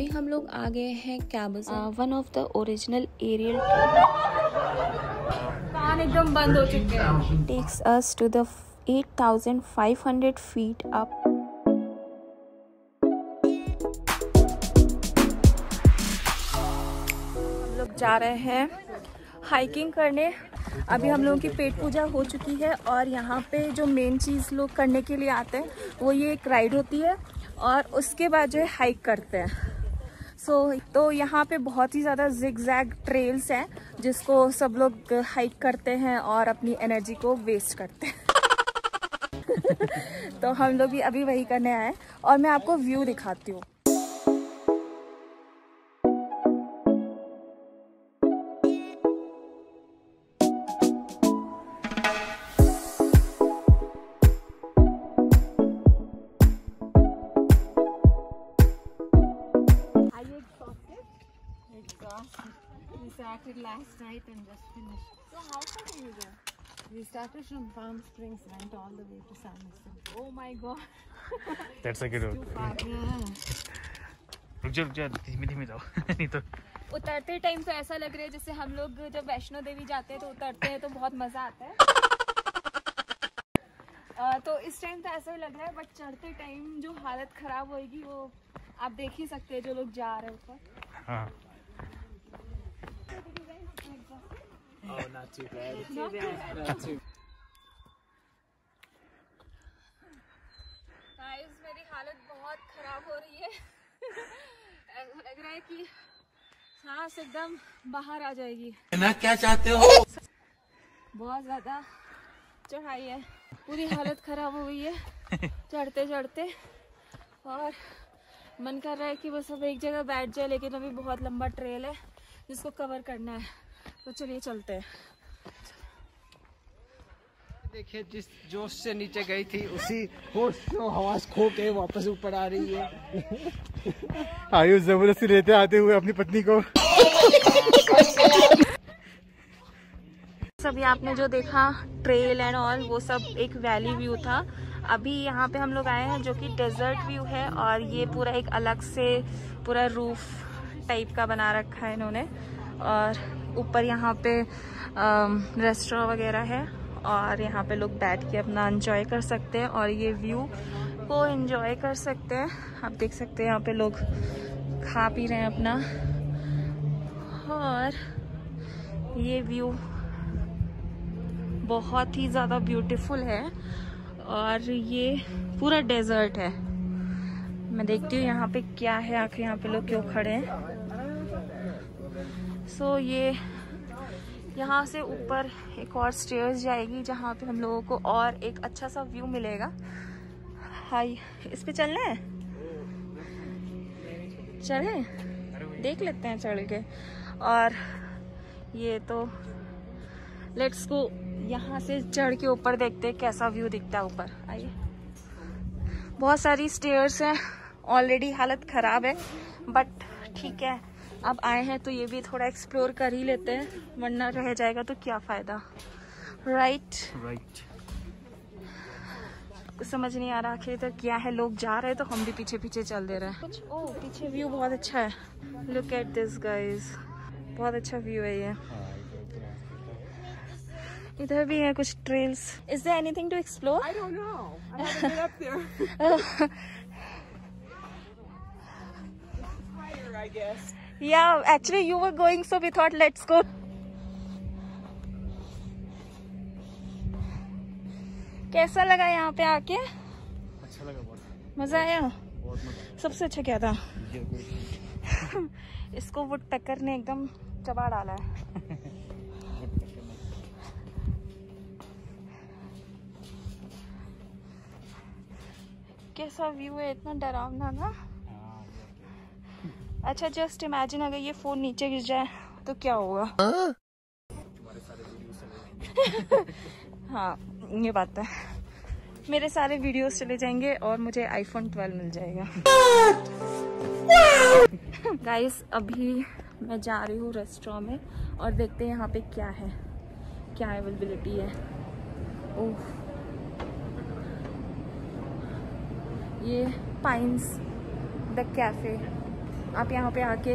अभी हम लोग आ गए हैं कैबस one of the original aerial एकदम बंद हो चुके हैं। Takes us to the 8500 feet up हम लोग जा रहे हैं हाइकिंग करने। अभी हम लोगों की पेट पूजा हो चुकी है और यहाँ पे जो मेन चीज़ लोग करने के लिए आते हैं वो ये एक राइड होती है और उसके बाद जो है हाइक करते हैं। सो so, तो यहाँ पे बहुत ही ज़्यादा जिग जैग ट्रेल्स हैं जिसको सब लोग हाइक करते हैं और अपनी एनर्जी को वेस्ट करते हैं। तो हम लोग भी अभी वही करने आए और मैं आपको व्यू दिखाती हूँ। Started last night and just finished. So how far did you go? We started from Palm Springs, went all the way to San Jose. Oh my god. That's a good one. रुक जा रुक जा धीमे धीमे जाओ नहीं तो उतरते टाइम तो ऐसा लग रहा है जैसे हम लोग जब वैष्णो देवी जाते हैं तो उतरते हैं तो बहुत मज़ा आता है आ, तो इस टाइम तो ऐसा ही लग रहा है बट चढ़ते टाइम जो हालत खराब होएगी वो आप देख ही सकते हैं जो लोग जा रहे हैं ऊपर हाँ गाइस मेरी हालत बहुत खराब हो रही है। लग रहा है कि सांस एकदम बाहर आ जाएगी। ना क्या चाहते हो? बहुत ज़्यादा चढ़ाई है। पूरी हालत खराब हो गई है। चढ़ते चढ़ते और मन कर रहा है कि बस अब एक जगह बैठ जाए लेकिन अभी बहुत लंबा ट्रेल है जिसको कवर करना है। तो चलिए चलते हैं। देखिए जिस जोश से नीचे गई थी उसी होश हवास खो के वापस ऊपर आ रही है। आयुष ज़बरदस्ती लेते आते हुए अपनी पत्नी को। सभी आपने जो देखा ट्रेल एंड ऑल वो सब एक वैली व्यू था। अभी यहाँ पे हम लोग आए हैं जो कि डेजर्ट व्यू है और ये पूरा एक अलग से पूरा रूफ टाइप का बना रखा है इन्होंने। और ऊपर यहाँ पे रेस्टोरेंट वगैरह है और यहाँ पे लोग बैठ के अपना एंजॉय कर सकते हैं और ये व्यू को एंजॉय कर सकते हैं। आप देख सकते हैं यहाँ पे लोग खा पी रहे हैं अपना। और ये व्यू बहुत ही ज़्यादा ब्यूटीफुल है और ये पूरा डेजर्ट है। मैं देखती हूँ यहाँ पे क्या है, आखिर यहाँ पे लोग क्यों खड़े हैं। सो so, ये यहाँ से ऊपर एक और स्टेयर्स जाएगी जहाँ पे हम लोगों को और एक अच्छा सा व्यू मिलेगा। हाई इस पे चलना है? चले? देख लेते हैं चढ़ के। और ये तो लेट्स को यहाँ से चढ़ के ऊपर देखते हैं कैसा व्यू दिखता है ऊपर। आइए। बहुत सारी स्टेयर्स हैं ऑलरेडी हालत ख़राब है बट ठीक है। अब आए हैं तो ये भी थोड़ा एक्सप्लोर कर ही लेते हैं वरना रह जाएगा तो क्या फ़ायदा? राइट राइट समझ नहीं आ रहा आखिर तक क्या है लोग जा रहे हैं तो हम भी पीछे पीछे चल दे रहे हैं। ओ पीछे व्यू बहुत अच्छा है। लुक एट दिस गाइस बहुत अच्छा व्यू है ये। इधर भी है कुछ trails is there anything to explore I don't know. I haven't been up there. I guess. या actually you were going so we thought let's go कैसा लगा यहाँ पे आके? अच्छा लगा बहुत। मज़ा आया? बहुत मज़ा सबसे अच्छा क्या था? इसको वुड पेकर ने एकदम चबा डाला है। कैसा व्यू है? इतना डरावना ना? अच्छा जस्ट इमेजिन अगर ये फ़ोन नीचे गिर जाए तो क्या होगा? हाँ? ये बात है। मेरे सारे वीडियोस चले जाएँगे और मुझे आईफोन 12 मिल जाएगा। गाइस अभी मैं जा रही हूँ रेस्टोरेंट में और देखते हैं यहाँ पे क्या है क्या अवेलेबिलिटी है। ओह ये पाइंस द कैफ़े आप यहाँ पे आके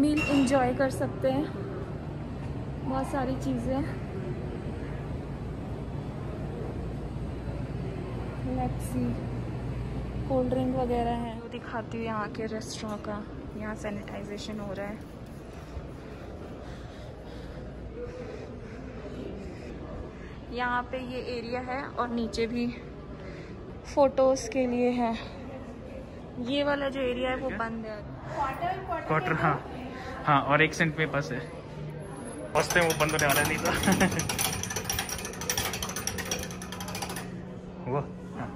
मील इंजॉय कर सकते हैं। बहुत सारी चीज़ें। लेप्सी कोल्ड ड्रिंक वगैरह है। वो दिखाती हूँ यहाँ के रेस्टोरेंट का। यहाँ सैनिटाइजेशन हो रहा है। यहाँ पे ये एरिया है और नीचे भी फ़ोटोज़ के लिए है। ये वाला जो एरिया है वो बंद है। क्वार्टर हाँ। हाँ और एक सेंट पे बस है फ़र्स्ट टाइम वो बंद होने वाला नहीं था वो हाँ।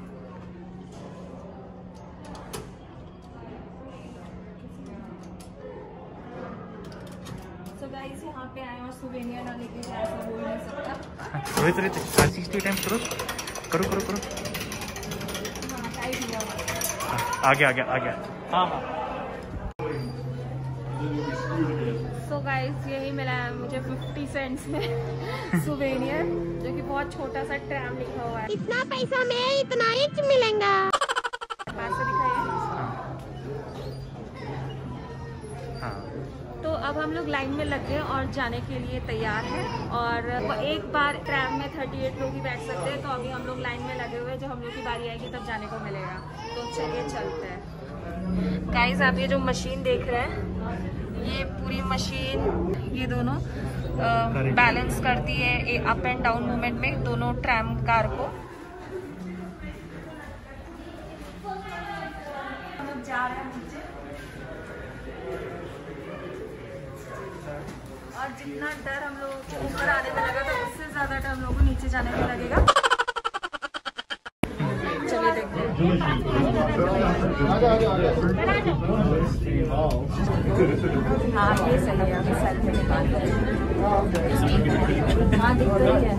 सो गाइस यहाँ पे आए और सुवेनियर ना लेके जाए ऐसा बोल नहीं सकता। रोहित रोहित सिक्सटी टाइम करो। करो करो करो। आ गया आ गया आ गया हाँ हाँ। सो गाइस यही मिला है मुझे 50 सेंट्स में सुवेनियर जो कि बहुत छोटा सा ट्रैम लिखा हुआ है। इतना पैसा में इतना इंच मिलेगा। अब हम लोग लाइन में लग गए और जाने के लिए तैयार हैं और एक बार ट्रैम में 38 लोग ही बैठ सकते हैं तो अभी हम लोग लाइन में लगे हुए हैं जब हम लोग की बारी आएगी तब जाने को मिलेगा। तो चलिए चलते हैं। गाइस आप ये जो मशीन देख रहे हैं ये पूरी मशीन ये दोनों बैलेंस करती है अप एंड डाउन मूवमेंट में दोनों ट्रैम कार को। जा रहे हैं नीचे। और जितना डर हम लोगों को ऊपर आने में लगा था उससे ज़्यादा डर हम लोगों को नीचे जाने में लगेगा। चलिए देखते हैं। ये सही है, अभी हाँ दिख रही है।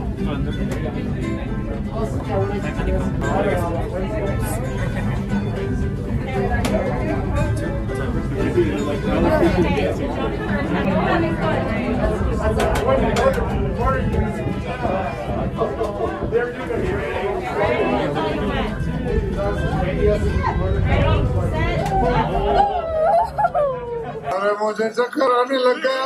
अरे मुझे चक्कर आने लग गया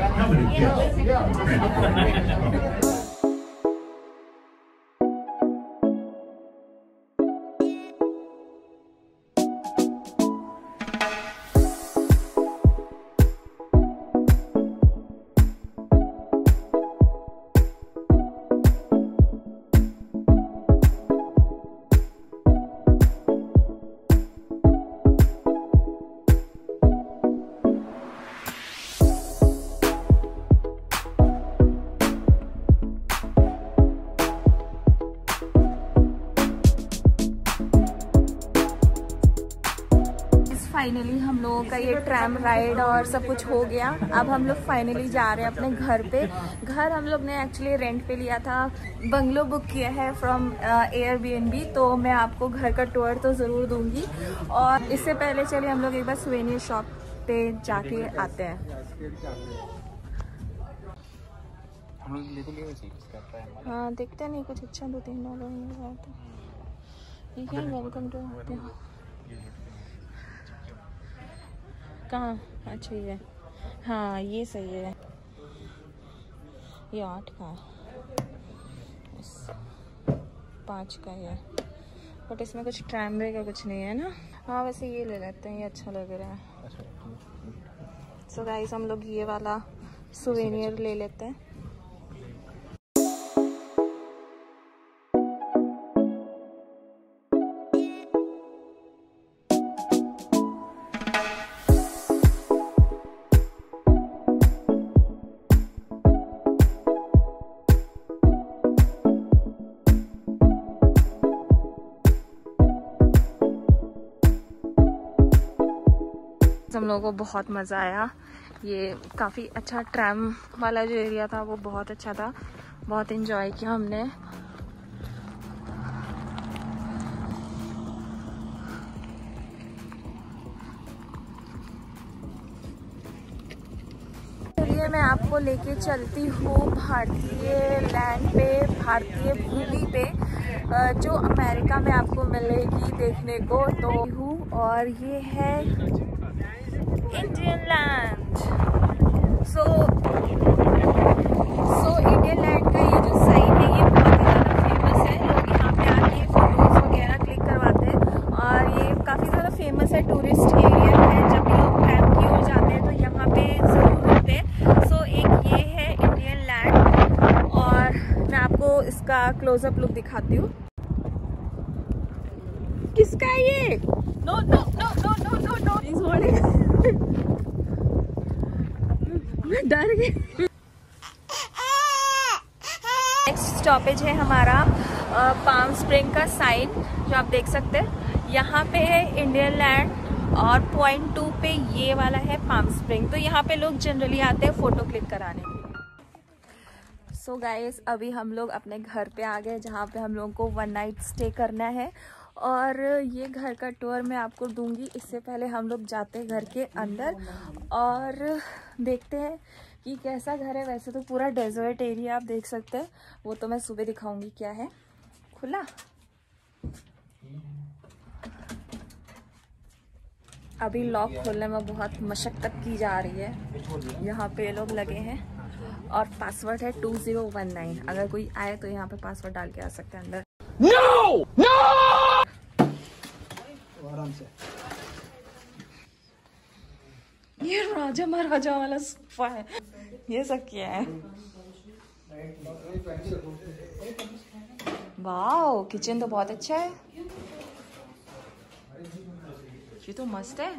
Yeah. फाइनली हम लोगों का ये ट्रैम राइड और सब कुछ हो गया। अब हम लोग फाइनली जा रहे हैं अपने घर पे। घर हम लोग ने एक्चुअली रेंट पे लिया था बंगलो बुक किया है फ्रॉम एयर तो मैं आपको घर का टूर तो ज़रूर दूँगी। और इससे पहले चलिए हम लोग एक बार सुवेनियर शॉप पे जाके आते हैं। तो ही देखते नहीं कुछ अच्छा दो तीन डॉलर है। वेलकम टू कहाँ? अच्छा ये। हाँ ये सही है। ये आठ का है। पाँच का ये बट इसमें कुछ ट्रैमरे का कुछ नहीं है ना? हाँ वैसे ये ले लेते हैं ये अच्छा लग रहा है। सो गाइस हम लोग ये वाला सुवेनियर ले लेते हैं। हम लोगों को बहुत मज़ा आया। ये काफ़ी अच्छा ट्रैम वाला जो एरिया था, वो बहुत अच्छा था। बहुत इन्जॉय किया हमने। मैं आपको लेके चलती हूँ भारतीय लैंड पे, भारतीय भूमि पे जो अमेरिका में आपको मिलेगी देखने को तो हूँ। और ये है Indian land so so Indian land का ये जो साइन है ये बहुत ही ज़्यादा फ़ेमस है लोग यहाँ पे आके फ़ोटोज़ वगैरह क्लिक करवाते हैं और ये काफ़ी ज़्यादा फ़ेमस है टूरिस्ट एरिया है जब लोग कैंप की जाते हैं तो यहाँ पे ज़रूर रुकते हैं सो एक ये है इंडियन लैंड और मैं आपको इसका क्लोजअप लुक दिखाती हूँ किसका है ये no no no no no no no इस मैं डर गई। नेक्स्ट स्टॉपेज है हमारा पाम स्प्रिंग का साइन जो आप देख सकते हैं। यहाँ पे है इंडियन लैंड और पॉइंट टू पे ये वाला है पाम स्प्रिंग तो यहाँ पे लोग जनरली आते हैं फ़ोटो क्लिक कराने के लिए। सो गाइस अभी हम लोग अपने घर पे आ गए, जहाँ पे हम लोगों को वन नाइट स्टे करना है। और ये घर का टूर मैं आपको दूँगी। इससे पहले हम लोग जाते हैं घर के अंदर और देखते हैं कि कैसा घर है। वैसे तो पूरा डेजर्ट एरिया आप देख सकते हैं। वो तो मैं सुबह दिखाऊँगी क्या है। खुला? अभी लॉक खोलने में बहुत मशक्कत की जा रही है। यहाँ पे लोग लगे हैं और पासवर्ड है टू ज़ीरो वन नाइन अगर कोई आए तो यहाँ पे पासवर्ड डाल के आ सकते हैं अंदर। आराम से। ये राजा महाराजा वाला सोफा है। ये सब क्या है? वाह किचन तो बहुत अच्छा है। ये तो मस्त है।